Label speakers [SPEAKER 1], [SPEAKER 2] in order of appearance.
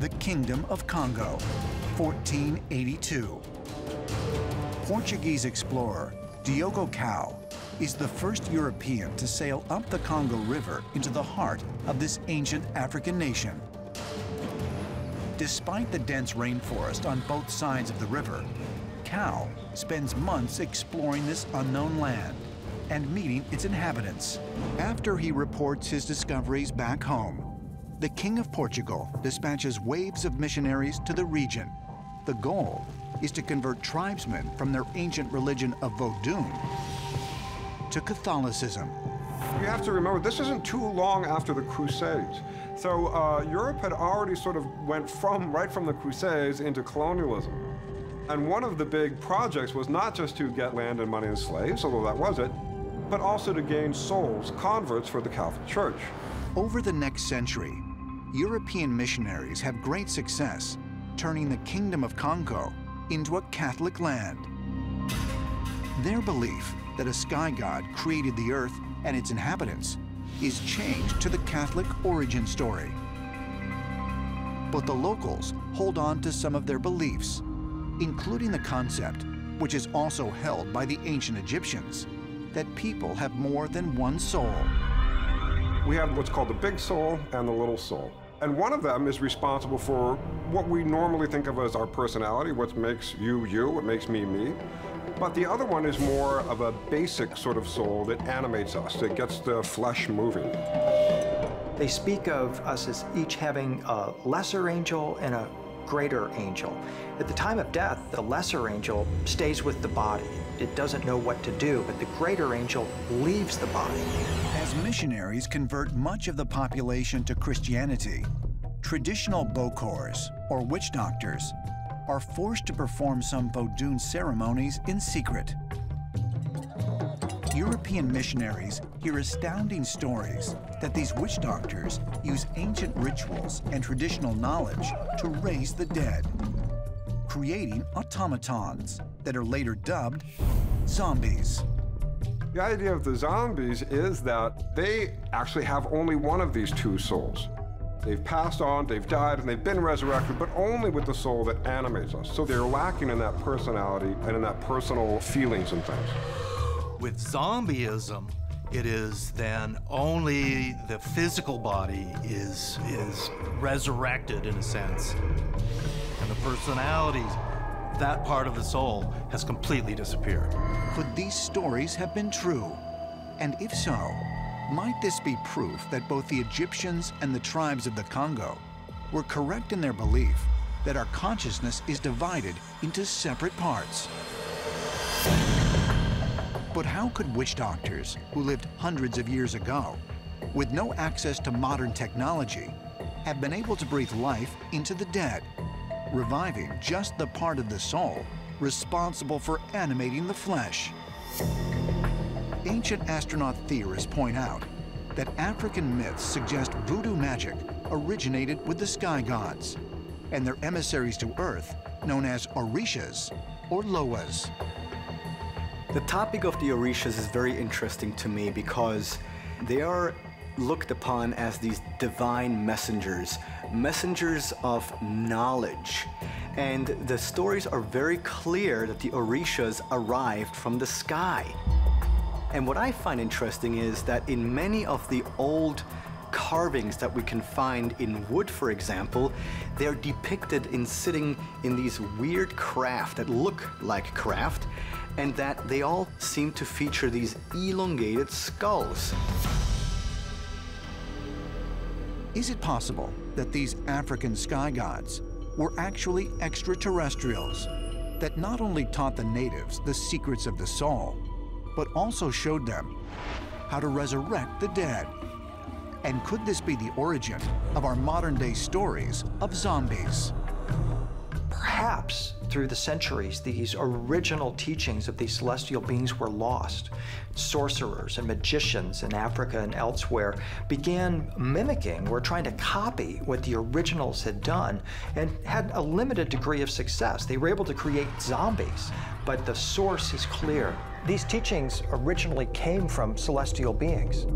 [SPEAKER 1] the Kingdom of Congo, 1482. Portuguese explorer Diogo Cao is the first European to sail up the Congo River into the heart of this ancient African nation. Despite the dense rainforest on both sides of the river, Cao spends months exploring this unknown land and meeting its inhabitants. After he reports his discoveries back home, the King of Portugal dispatches waves of missionaries to the region. The goal is to convert tribesmen from their ancient religion of Vodun to Catholicism.
[SPEAKER 2] You have to remember, this isn't too long after the Crusades. So uh, Europe had already sort of went from, right from the Crusades into colonialism. And one of the big projects was not just to get land and money and slaves, although that was it, but also to gain souls, converts for the Catholic Church.
[SPEAKER 1] Over the next century, European missionaries have great success turning the Kingdom of Congo into a Catholic land. Their belief that a sky god created the earth and its inhabitants is changed to the Catholic origin story. But the locals hold on to some of their beliefs, including the concept, which is also held by the ancient Egyptians, that people have more than one soul.
[SPEAKER 2] We have what's called the big soul and the little soul. And one of them is responsible for what we normally think of as our personality, what makes you you, what makes me me. But the other one is more of a basic sort of soul that animates us, that gets the flesh moving.
[SPEAKER 3] They speak of us as each having a lesser angel and a greater angel. At the time of death, the lesser angel stays with the body. It doesn't know what to do, but the greater angel leaves the body.
[SPEAKER 1] As missionaries convert much of the population to Christianity, traditional Bokors, or witch doctors, are forced to perform some Vodun ceremonies in secret. European missionaries hear astounding stories that these witch doctors use ancient rituals and traditional knowledge to raise the dead, creating automatons that are later dubbed zombies.
[SPEAKER 2] The idea of the zombies is that they actually have only one of these two souls. They've passed on, they've died, and they've been resurrected, but only with the soul that animates us. So they're lacking in that personality and in that personal feelings and things.
[SPEAKER 4] With zombieism, it is then only the physical body is, is resurrected in a sense. And the personality, that part of the soul, has completely disappeared.
[SPEAKER 1] Could these stories have been true? And if so, might this be proof that both the Egyptians and the tribes of the Congo were correct in their belief that our consciousness is divided into separate parts? But how could witch doctors, who lived hundreds of years ago, with no access to modern technology, have been able to breathe life into the dead, reviving just the part of the soul responsible for animating the flesh? Ancient astronaut theorists point out that African myths suggest voodoo magic originated with the sky gods and their emissaries to Earth, known as Orishas or Loas.
[SPEAKER 5] The topic of the Orishas is very interesting to me because they are looked upon as these divine messengers, messengers of knowledge. And the stories are very clear that the Orishas arrived from the sky. And what I find interesting is that in many of the old carvings that we can find in wood, for example, they're depicted in sitting in these weird craft that look like craft, and that they all seem to feature these elongated skulls.
[SPEAKER 1] Is it possible that these African sky gods were actually extraterrestrials that not only taught the natives the secrets of the soul, but also showed them how to resurrect the dead? And could this be the origin of our modern day stories of zombies?
[SPEAKER 3] Perhaps through the centuries, these original teachings of these celestial beings were lost. Sorcerers and magicians in Africa and elsewhere began mimicking or trying to copy what the originals had done and had a limited degree of success. They were able to create zombies, but the source is clear. These teachings originally came from celestial beings.